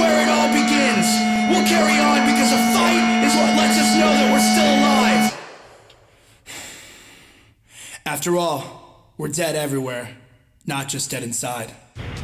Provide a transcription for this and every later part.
where it all begins. We'll carry on because a fight is what lets us know that we're still alive. After all, we're dead everywhere, not just dead inside.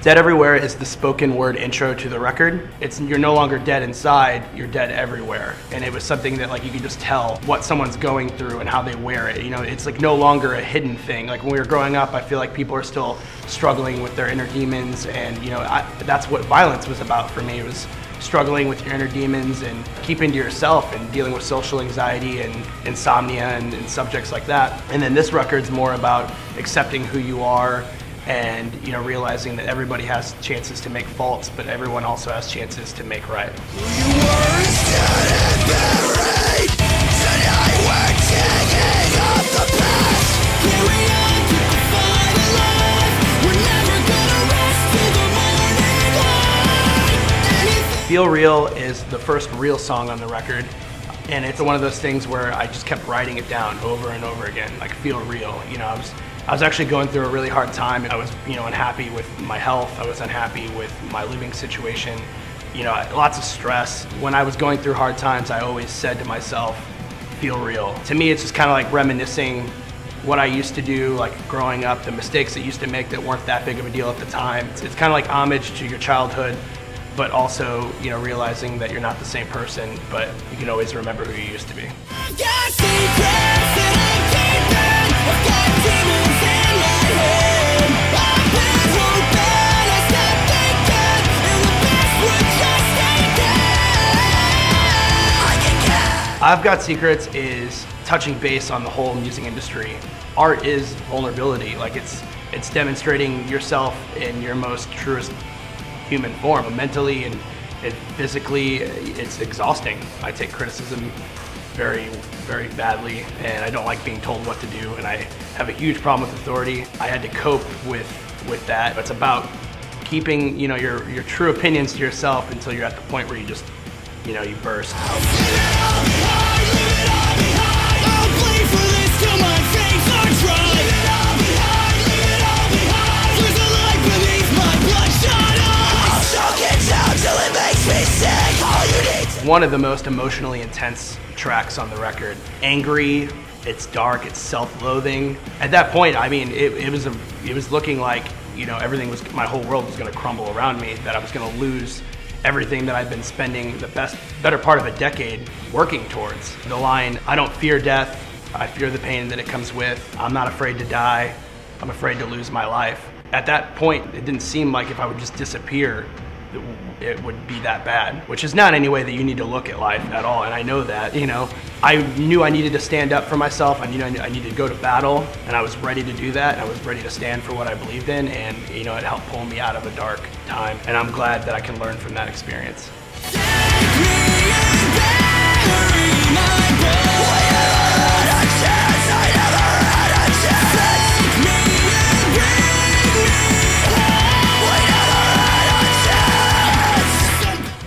Dead Everywhere is the spoken word intro to the record. It's you're no longer dead inside, you're dead everywhere. And it was something that like you can just tell what someone's going through and how they wear it. You know, it's like no longer a hidden thing. Like when we were growing up, I feel like people are still struggling with their inner demons and you know, I, that's what violence was about for me. It was struggling with your inner demons and keeping to yourself and dealing with social anxiety and insomnia and, and subjects like that. And then this record's more about accepting who you are and you know realizing that everybody has chances to make faults but everyone also has chances to make right. Feel real is the first real song on the record and it's one of those things where i just kept writing it down over and over again like feel real you know i was I was actually going through a really hard time. I was, you know, unhappy with my health. I was unhappy with my living situation. You know, lots of stress. When I was going through hard times, I always said to myself, feel real. To me, it's just kind of like reminiscing what I used to do, like growing up, the mistakes I used to make that weren't that big of a deal at the time. It's, it's kind of like homage to your childhood, but also, you know, realizing that you're not the same person, but you can always remember who you used to be. I've Got Secrets is touching base on the whole music industry. Art is vulnerability. Like it's it's demonstrating yourself in your most truest human form. Mentally and, physically, it's exhausting. I take criticism very, very badly, and I don't like being told what to do, and I have a huge problem with authority. I had to cope with with that. It's about keeping, you know, your your true opinions to yourself until you're at the point where you just, you know, you burst. One of the most emotionally intense tracks on the record. Angry, it's dark, it's self-loathing. At that point, I mean, it, it was a, it was looking like you know everything was, my whole world was going to crumble around me. That I was going to lose everything that I've been spending the best, better part of a decade working towards. The line, I don't fear death, I fear the pain that it comes with. I'm not afraid to die. I'm afraid to lose my life. At that point, it didn't seem like if I would just disappear, it would be that bad, which is not any way that you need to look at life at all. And I know that, you know, I knew I needed to stand up for myself. I knew I needed to go to battle and I was ready to do that. I was ready to stand for what I believed in and, you know, it helped pull me out of a dark time. And I'm glad that I can learn from that experience.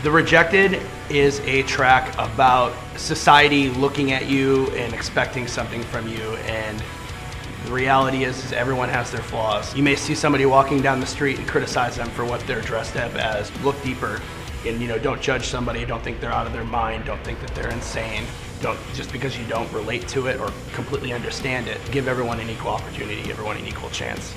The Rejected is a track about society looking at you and expecting something from you and the reality is, is everyone has their flaws. You may see somebody walking down the street and criticize them for what they're dressed up as. Look deeper and you know don't judge somebody, don't think they're out of their mind, don't think that they're insane. Don't just because you don't relate to it or completely understand it. Give everyone an equal opportunity, give everyone an equal chance.